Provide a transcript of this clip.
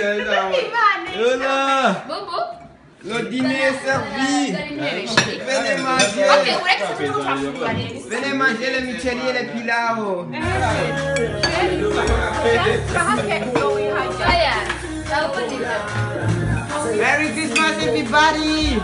Euh Bobo. Le dîner est servi Venez manger Okay. Venez manger le micheli et le pilao Merry Christmas everybody